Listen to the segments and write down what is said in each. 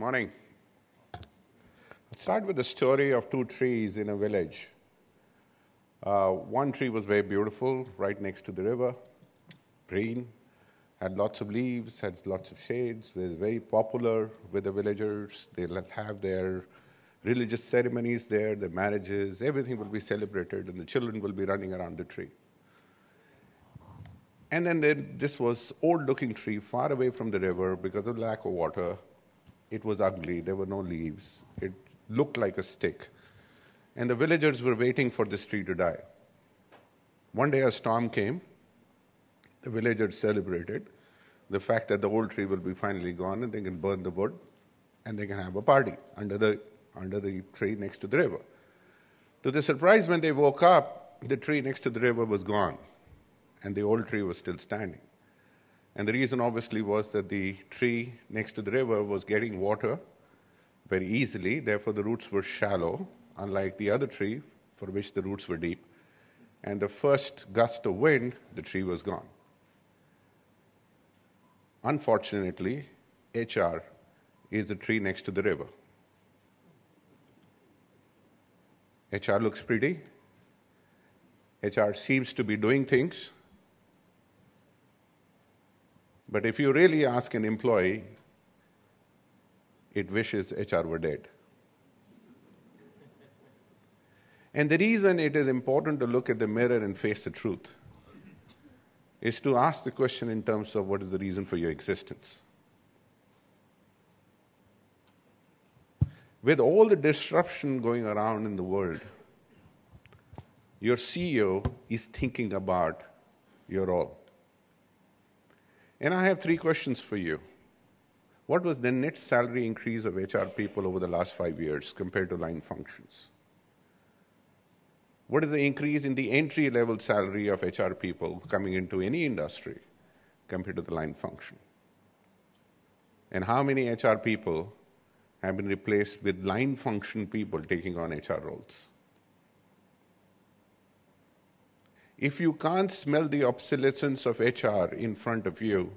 Morning. Let's start with the story of two trees in a village. Uh, one tree was very beautiful, right next to the river, green, had lots of leaves, had lots of shades, was very popular with the villagers. They'll have their religious ceremonies there, their marriages, everything will be celebrated, and the children will be running around the tree. And then there, this was old-looking tree far away from the river because of lack of water. It was ugly. There were no leaves. It looked like a stick. And the villagers were waiting for this tree to die. One day a storm came. The villagers celebrated the fact that the old tree will be finally gone and they can burn the wood and they can have a party under the, under the tree next to the river. To their surprise, when they woke up, the tree next to the river was gone and the old tree was still standing. And the reason obviously was that the tree next to the river was getting water very easily, therefore the roots were shallow, unlike the other tree for which the roots were deep. And the first gust of wind, the tree was gone. Unfortunately, HR is the tree next to the river. HR looks pretty. HR seems to be doing things. But if you really ask an employee, it wishes HR were dead. And the reason it is important to look at the mirror and face the truth is to ask the question in terms of what is the reason for your existence. With all the disruption going around in the world, your CEO is thinking about your role. And I have three questions for you. What was the net salary increase of HR people over the last five years compared to line functions? What is the increase in the entry level salary of HR people coming into any industry compared to the line function? And how many HR people have been replaced with line function people taking on HR roles? If you can't smell the obsolescence of HR in front of you,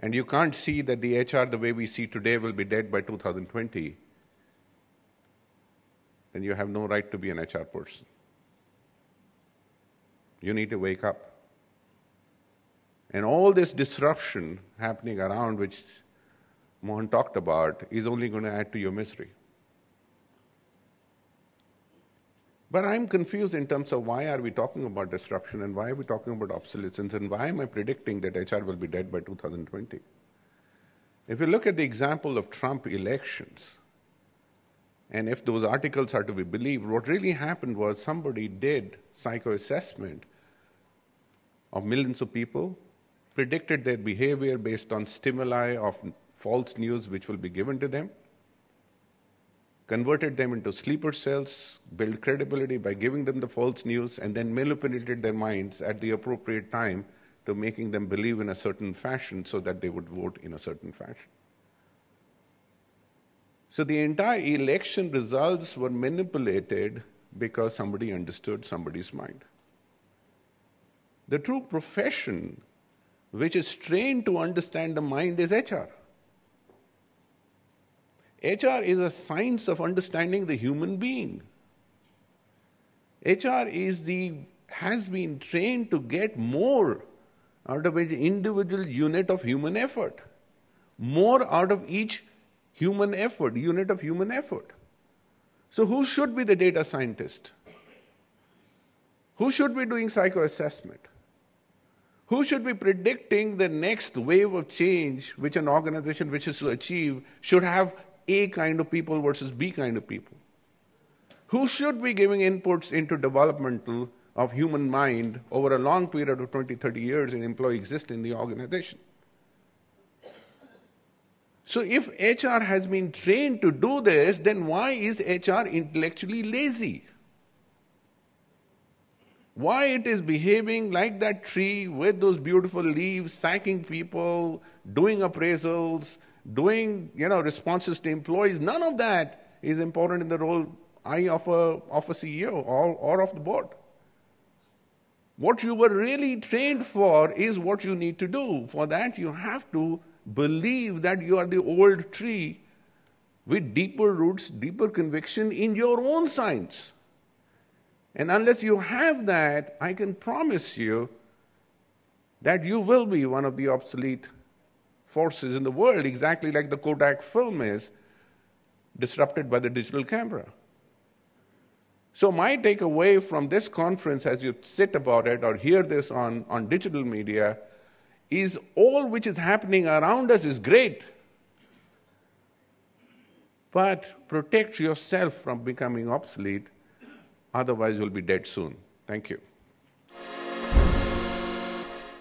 and you can't see that the HR the way we see today will be dead by 2020, then you have no right to be an HR person. You need to wake up. And all this disruption happening around, which Mohan talked about, is only going to add to your misery. But I'm confused in terms of why are we talking about disruption and why are we talking about obsolescence and why am I predicting that HR will be dead by 2020? If you look at the example of Trump elections, and if those articles are to be believed, what really happened was somebody did psychoassessment of millions of people, predicted their behavior based on stimuli of false news which will be given to them, converted them into sleeper cells, built credibility by giving them the false news, and then manipulated their minds at the appropriate time to making them believe in a certain fashion so that they would vote in a certain fashion. So the entire election results were manipulated because somebody understood somebody's mind. The true profession which is trained to understand the mind is HR. HR is a science of understanding the human being. HR is the, has been trained to get more out of each individual unit of human effort. More out of each human effort, unit of human effort. So, who should be the data scientist? Who should be doing psychoassessment? Who should be predicting the next wave of change which an organization wishes to achieve should have a kind of people versus B kind of people? Who should be giving inputs into developmental of human mind over a long period of 20, 30 years an employee exists in the organization? So if HR has been trained to do this, then why is HR intellectually lazy? Why it is behaving like that tree with those beautiful leaves, sacking people, doing appraisals, doing you know responses to employees, none of that is important in the role I of a, of a CEO or, or of the board. What you were really trained for is what you need to do. For that, you have to believe that you are the old tree with deeper roots, deeper conviction in your own science. And unless you have that, I can promise you that you will be one of the obsolete forces in the world, exactly like the Kodak film is disrupted by the digital camera. So, my takeaway from this conference, as you sit about it or hear this on, on digital media, is all which is happening around us is great. But protect yourself from becoming obsolete, otherwise, you'll be dead soon. Thank you.